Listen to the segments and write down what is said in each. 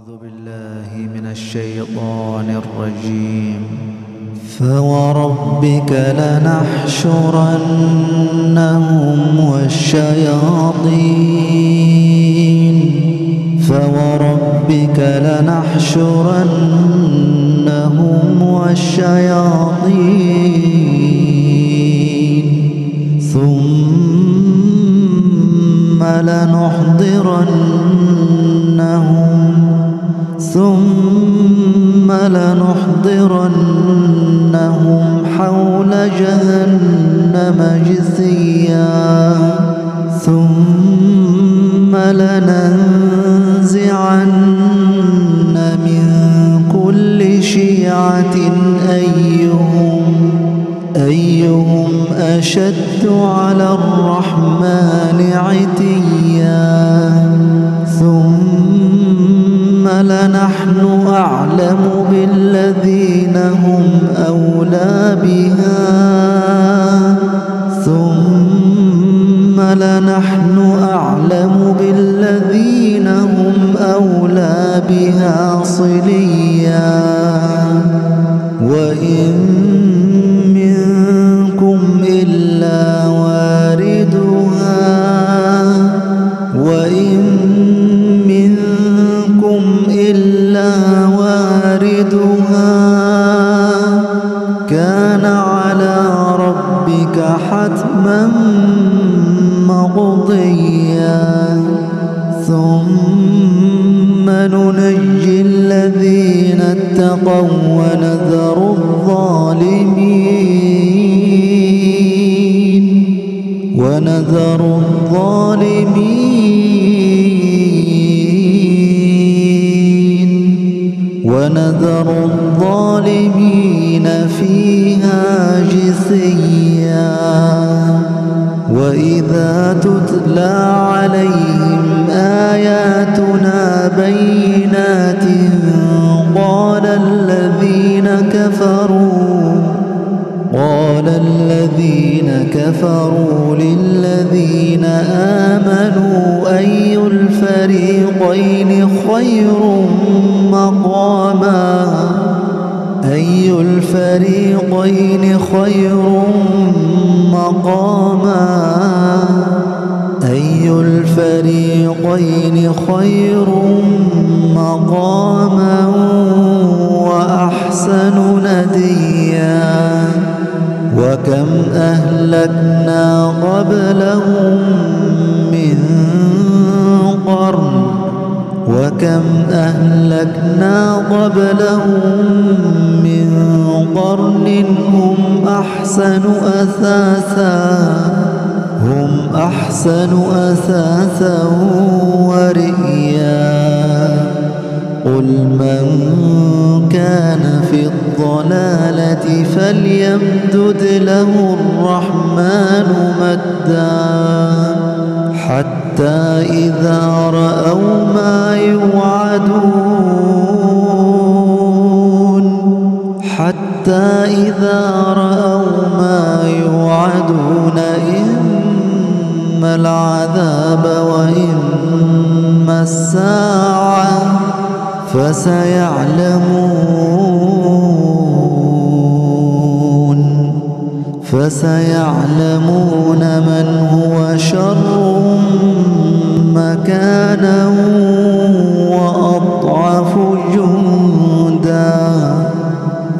أعوذ بالله من الشيطان الرجيم. فوربك لنحشرنهم والشياطين. فوربك لنحشرنهم والشياطين. ثم لنحضرنهم ثم لنحضرنهم حول جهنم جثيا. ثم لننزعن من كل شيعة أيهم أيهم أشد على الرحمن عتيا. ثم لنحن أعلم بالذين هم أولى بها. ثم لنحن أعلم بالذين هم أولى بها صليا. وإن كان على ربك حتما مقضيا. ثم ننجي الذين اتقوا ونذر الظالمين. ونذر الظالمين. ونذر الظالمين فيها جثيا. وإذا تتلى عليهم آياتنا بينات قال الذين كفروا قال الذين كفروا للذين آمنوا أي الفريقين خير مقاما. أي الفريقين خير مقاما. أي الفريقين خير مقاما وأحسن نديا. وكم أهلكنا قبلهم وكم أهلكنا قبلهم من قرن هم أحسن أثاثا هم أحسن أثاثا ورئيا. قل من كان في الضلالة فليمدد له الرحمن مدا. حتى إذا رأوا ما يوعدون حتى إذا رأوا ما يوعدون إما العذاب وإما الساعة فسيعلمون. فسيعلمون من هو شر مكانا وأضعف جندا.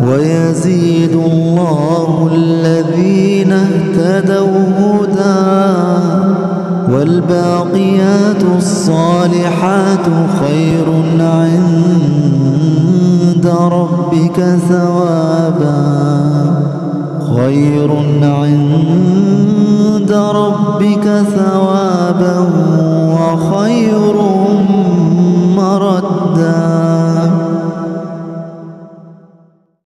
ويزيد الله الذين اهتدوا هدى. والباقيات الصالحات خير عند ربك ثوابا. خير عند ربك ثوابا وخير